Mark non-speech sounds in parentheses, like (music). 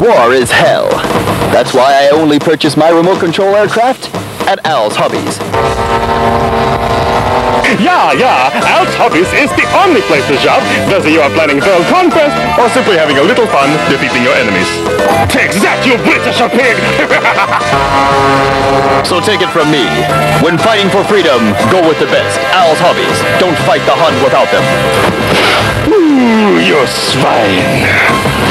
War is hell. That's why I only purchase my remote control aircraft at Al's Hobbies. Yeah, yeah, Al's Hobbies is the only place to shop, whether you are planning world conquest or simply having a little fun defeating your enemies. Take that, you British pig! (laughs) So take it from me. When fighting for freedom, go with the best. Al's Hobbies. Don't fight the Hun without them. Ooh, you swine!